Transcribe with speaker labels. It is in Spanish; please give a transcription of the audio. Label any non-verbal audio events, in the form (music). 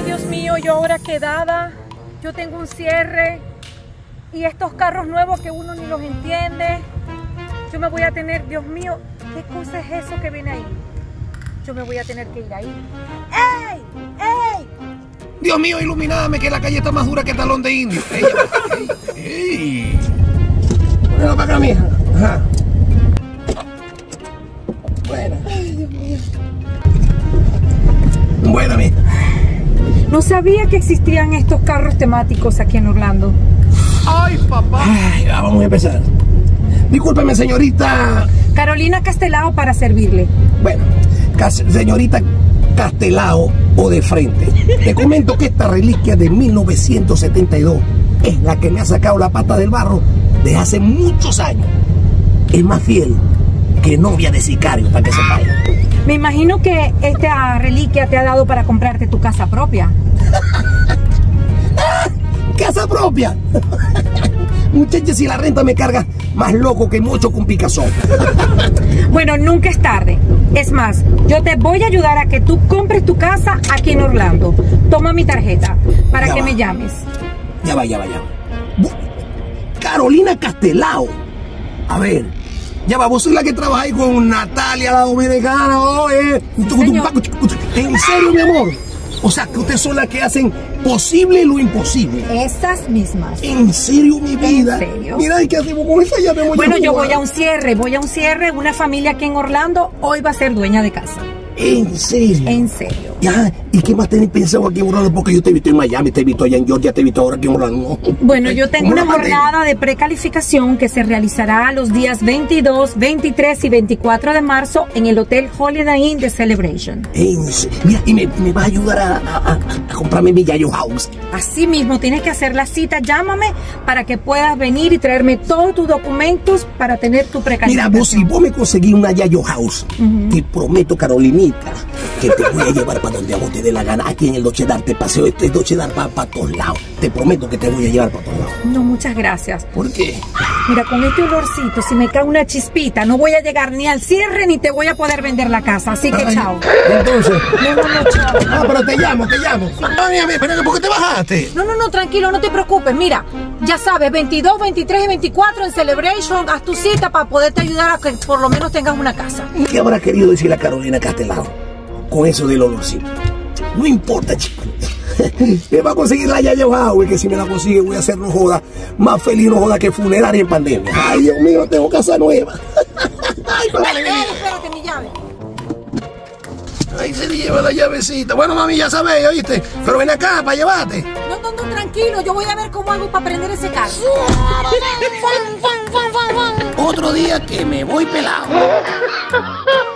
Speaker 1: Ay, Dios mío, yo ahora quedada, yo tengo un cierre y estos carros nuevos que uno ni los entiende. Yo me voy a tener, Dios mío, ¿qué cosa es eso que viene ahí? Yo me voy a tener que ir ahí. ¡Ey! ¡Ey!
Speaker 2: Dios mío, iluminadme que la calle está más dura que talón de indio. (laughs) ¡Ey! ¡Ey! ey. Ponela para acá, mija. Ajá. Buena. Ay, Dios mío.
Speaker 1: No sabía que existían estos carros temáticos aquí en Orlando.
Speaker 2: Ay, papá. Ay, vamos a empezar. Discúlpeme, señorita.
Speaker 1: Carolina Castelao para servirle.
Speaker 2: Bueno, señorita Castelao o de frente. Te comento que esta reliquia de 1972 es la que me ha sacado la pata del barro desde hace muchos años. Es más fiel que novia de sicario, para que sepáis.
Speaker 1: Me imagino que esta reliquia te ha dado para comprarte tu casa propia. (laughs)
Speaker 2: Casa propia. (laughs) Muchachos, si la renta me carga más loco que mucho con picazón. (laughs)
Speaker 1: Bueno, nunca es tarde. Es más, yo te voy a ayudar a que tú compres tu casa aquí en Orlando. Toma mi tarjeta para
Speaker 2: Ya
Speaker 1: que
Speaker 2: va.
Speaker 1: me llames.
Speaker 2: Ya va, ya va, ya va. Carolina Castelao. A ver, ya va, vos sois la que trabaja ahí con Natalia, la dominicana,
Speaker 1: señor.
Speaker 2: En serio, mi amor. O sea, que ustedes son las que hacen posible lo imposible.
Speaker 1: Esas mismas.
Speaker 2: En serio, mi vida.
Speaker 1: serio?
Speaker 2: Mira, ¿y qué hacemos con esa llave?
Speaker 1: Bueno, yo voy a un cierre, voy a un cierre. Una familia aquí en Orlando hoy va a ser dueña de casa.
Speaker 2: En serio.
Speaker 1: En serio.
Speaker 2: Ya, ¿y qué más tenés pensado aquí en Orlando? Porque yo te he visto en Miami, te he visto allá en Georgia, te he visto ahora aquí en Orlando.
Speaker 1: Bueno, yo tengo
Speaker 2: ¿Cómo
Speaker 1: una jornada de precalificación que se realizará los días 22, 23 y 24 de marzo en el Hotel Holiday Inn de Celebration.
Speaker 2: En se- Mira, y me, me va a ayudar a comprarme mi Yayo House.
Speaker 1: Así mismo, tienes que hacer la cita, llámame para que puedas venir y traerme todos tus documentos para tener tu
Speaker 2: Mira,
Speaker 1: precalificación.
Speaker 2: vos, si vos me conseguís una Yayo House, te prometo, Carolinita, que te voy a llevar para donde a vos te dé la gana. Aquí en el Doche Dar te paseo, este Doche Dar va para todos lados. Te prometo que te voy a llevar para todos lados.
Speaker 1: No, muchas gracias.
Speaker 2: ¿Por qué?
Speaker 1: Mira, con este olorcito, si me cae una chispita, no voy a llegar ni al cierre ni te voy a poder vender la casa. Así que
Speaker 2: Ay,
Speaker 1: chao.
Speaker 2: Entonces.
Speaker 1: No, no, no, chao.
Speaker 2: Ah, pero te llamo, te llamo. Mira, espera, ¿por qué te bajaste?
Speaker 1: No, no, no, tranquilo, no te preocupes. Mira, ya sabes, 22, 23 y 24 en Celebration, haz tu cita para poderte ayudar a que por lo menos tengas una casa.
Speaker 2: ¿Qué habrá querido decir la Carolina Castelao con eso del olorcito? No importa, chico. (laughs) Me va a conseguir la Yaya House, que si me la consigue voy a hacer no joda, más feliz no joda que funeraria en pandemia. Ay, Dios mío, tengo casa nueva. (laughs) Ay, vale,
Speaker 1: espérate, mi llave.
Speaker 2: Ahí se le lleva la llavecita. Bueno, mami, ya sabes, ¿oíste? Pero ven acá para llevarte.
Speaker 1: No, no, no, tranquilo, yo voy a ver cómo hago para prender ese carro.
Speaker 2: Otro día que me voy pelado. (laughs)